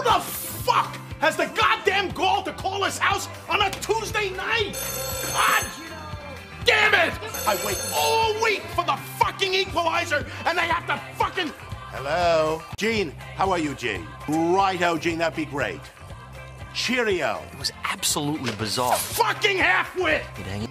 Who the fuck has the goddamn gall to call his house on a Tuesday night? God damn it! I wait all week for the fucking equalizer, and they have to fucking. Hello? Gene, how are you, Gene? Righto, Gene, that'd be great. Cheerio. It was absolutely bizarre. Fucking halfwit! It!